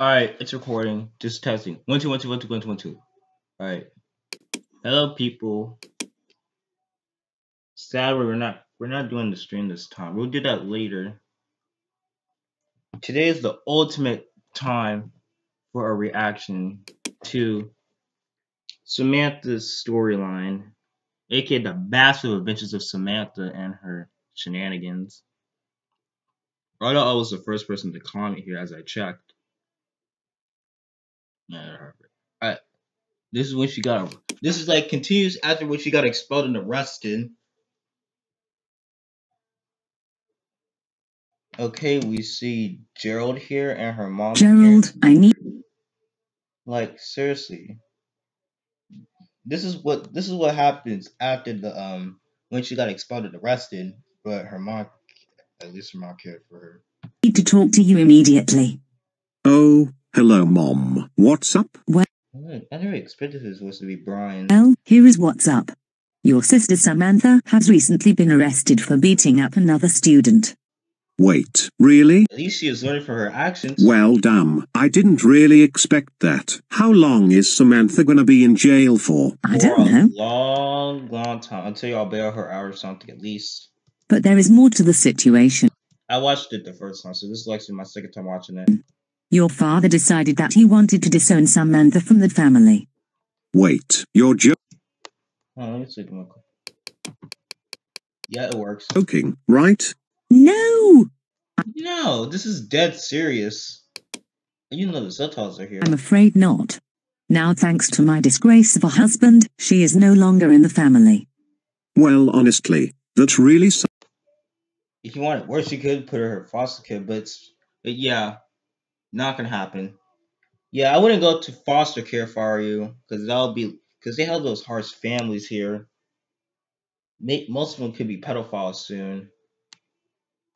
Alright, it's recording. Just testing. One, two, one, two, one, two, one, two, one, two. Alright. Hello people. Sadly we're not we're not doing the stream this time. We'll do that later. Today is the ultimate time for a reaction to Samantha's storyline, aka the massive adventures of Samantha and her shenanigans. Rada was the first person to comment here as I checked. Yeah, Alright. This is when she got this is like continues after when she got expelled and arrested. Okay, we see Gerald here and her mom. Gerald, here. I need like seriously. This is what this is what happens after the um when she got expelled and arrested, but her mom at least her mom cared for her. Need to talk to you immediately. Oh, hello mom. What's up? I never- I never expected this was to be Brian. Well, here is what's up. Your sister Samantha has recently been arrested for beating up another student. Wait, really? At least she is learning from her actions. Well damn, I didn't really expect that. How long is Samantha gonna be in jail for? I don't a know, long, long time until y'all bail her out or something at least. but there is more to the situation. I watched it the first time, so this is actually my second time watching it. Your father decided that he wanted to disown Samantha from the family. Wait, you're Oh, let me see. real. Yeah, it works. joking, right? No! No, this is dead serious. You know the subtitles are here. I'm afraid not. Now, thanks to my disgraceful husband, she is no longer in the family. Well honestly, that's really su- If you want it worse, you could put her her foster kid, but, it's, but yeah, not gonna happen. Yeah, I wouldn't go to foster care if I were you, because that'll be because they have those harsh families here. Most of them could be pedophiles soon.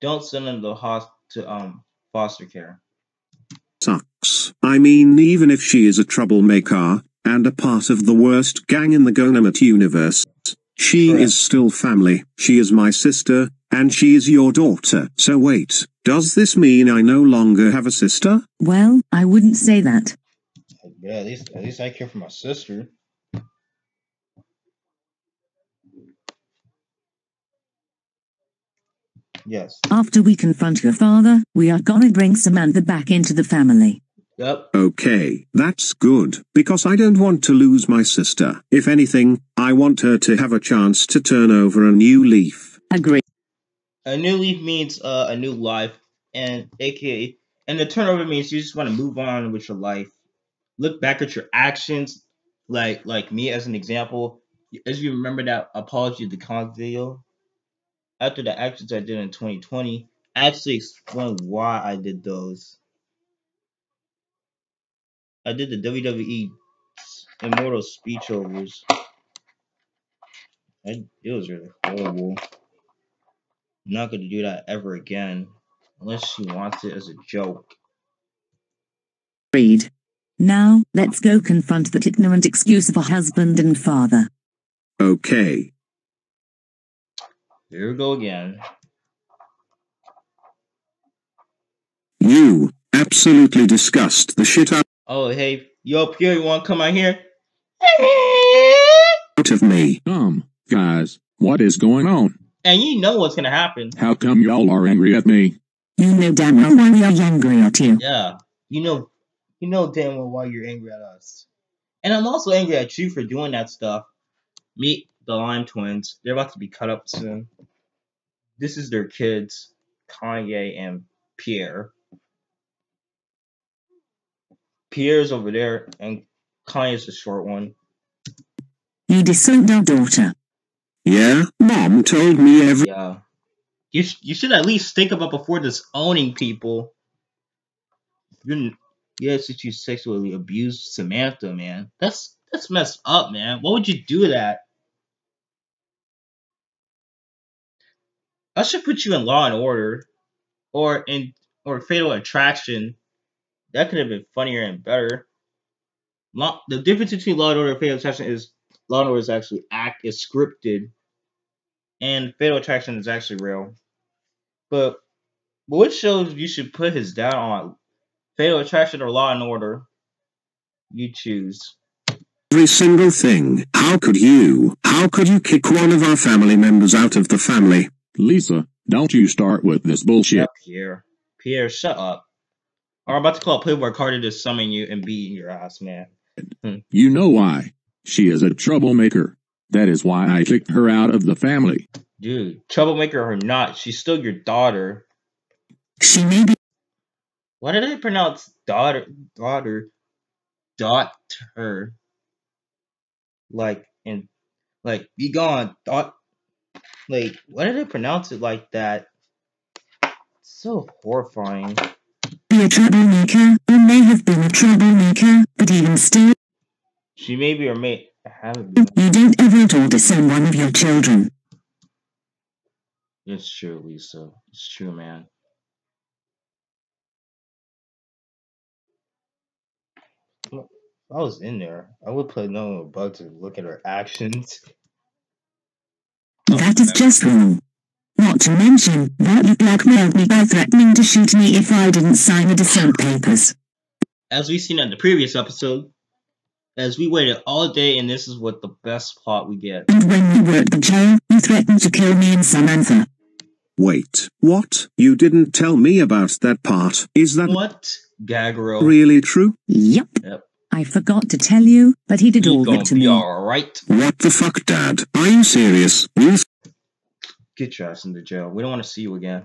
Don't send them to hos to um foster care. sucks. I mean even if she is a troublemaker, and a part of the worst gang in the GoAnimate universe, she Correct. is still family, she is my sister, and she is your daughter. So wait, does this mean I no longer have a sister? Well, I wouldn't say that. Yeah, at least at least I care for my sister. Yes. After we confront your father, we are gonna bring Samantha back into the family. Yep. Okay, that's good, because I don't want to lose my sister. If anything, I want her to have a chance to turn over a new leaf. Agree. A new leaf means uh, a new life, and aka, and the turnover means you just want to move on with your life. Look back at your actions, like like me as an example. As you remember that apology to the Con video, after the actions I did in 2020, I actually explained why I did those. I did the WWE Immortal speech overs. I, it was really horrible. I'm not gonna do that ever again, unless she wants it as a joke. Agreed. Now, let's go confront that ignorant excuse of a husband and father. Okay. Here we go again. You absolutely disgust the shit out Oh hey, yo Pierre, you wanna come out here? out of me. Um, guys, what is going on? And you know what's gonna happen. How come y'all are angry at me? You know damn well why we are angry at you. Yeah, you know, you know damn well why you're angry at us. And I'm also angry at you for doing that stuff. Meet the Lime Twins. They're about to be cut up soon. This is their kids, Kanye and Pierre. Pierre's over there, and Kanye's the short one. You disowned our daughter. Yeah, mom told me every. Yeah. You, sh- you should at least think about before disowning people. You yes, that you sexually abused Samantha, man. That's that's messed up, man. Why would you do that? I should put you in Law and Order, or in or Fatal Attraction. That could have been funnier and better. Law, the difference between Law and Order and Fatal Attraction is Law and Order is actually act is scripted, and Fatal Attraction is actually real. But what shows you should put his dad on? Fatal Attraction or Law and Order? You choose. Every single thing. How could you? How could you kick one of our family members out of the family? Lisa, don't you start with this bullshit. Pierre. Pierre, shut up. I'm about to call a Playboy Carter to summon you and beat your ass, man. You know why. She is a troublemaker. That is why I kicked her out of the family. Dude, troublemaker or not, she's still your daughter. She may be Why did I pronounce daughter daughter daughter? Like and like be gone thought like why did I pronounce it like that? so horrifying. be a troublemaker, or may have been a troublemaker, but even still, She may be or may have been. you don't ever at all disown one of your children. It's true, Lisa. It's true, man. If I was in there, I would put no above to look at her actions. That is just wrong. Not to mention that you blackmailed me by threatening to shoot me if I didn't sign the dissent papers. As we've seen in the previous episode, as we waited all day, and this is what the best plot we get. And when you were at the jail, you threatened to kill me and Samantha. Wait, what? You didn't tell me about that part. Is that What? Gagro. really true? Yep. Yep. I forgot to tell you, but he did You all gonna that to me. alright. What the fuck, Dad? Are you serious? Get your ass into jail. We don't want to see you again.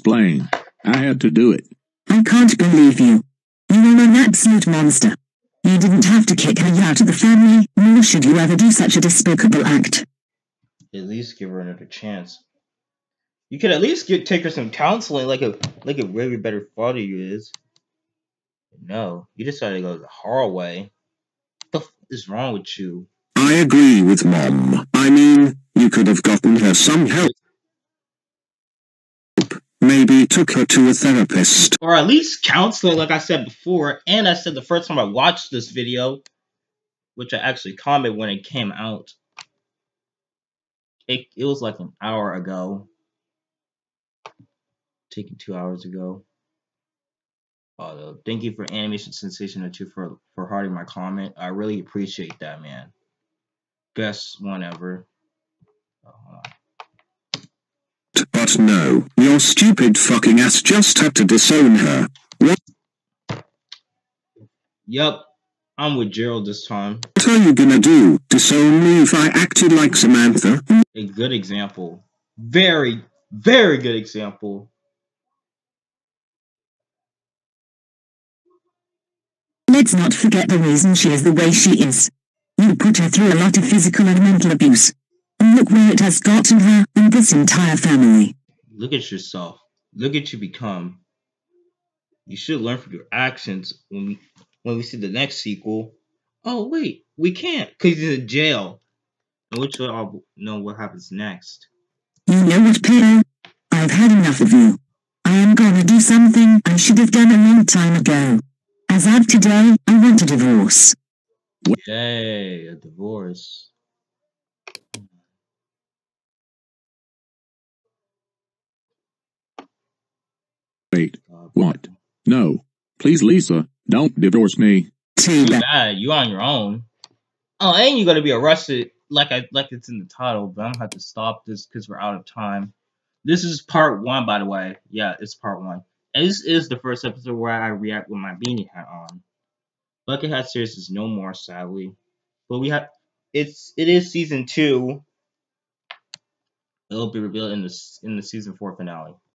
explain. I had to do it. I can't believe you. You are an absolute monster. You didn't have to kick her out of the family, nor should you ever do such a despicable act. At least give her another chance. You could at least get take her some counseling, like a like a way better father you is. No, you decided to go the hard way. What the f- is wrong with you? I agree with Mom. I mean, you could have gotten her some help. Maybe took her to a therapist. or at least counseling, like I said before, and I said the first time I watched this video, which I actually commented when it came out. It it was like an hour ago, taking two hours ago. Although, thank you for AnimationSensation02 for for hearting my comment. I really appreciate that, man. Best one ever. Oh, hold on. But no, your stupid fucking ass just had to disown her. What? Yup, I'm with Gerald this time. What are you gonna do? Disown me if I acted like Samantha? a good example. Very, very good example. Let's not forget the reason she is the way she is. You put her through a lot of physical and mental abuse. And look where it has gotten her and this entire family. Look at yourself. Look at you become. You should learn from your actions when we when we see the next sequel. Oh wait, we can't because he's in jail. And which I'll know what happens next. You know what, Peter? I've had enough of you. I am gonna do something I should have done a long time ago. As of today, I want a divorce. Yay, a divorce. Wait, what? No. Please, Lisa, don't divorce me. Too Too bad. bad you on your own. Oh, and you're gonna be arrested like I like it's in the title, but I'm gonna have to stop this because we're out of time. This is part one, by the way. Yeah, it's part one. And this is the first episode where I react with my beanie hat on. Bucket Hat series is no more, sadly. But we have it's it is season two. It'll be revealed in the in the season four finale.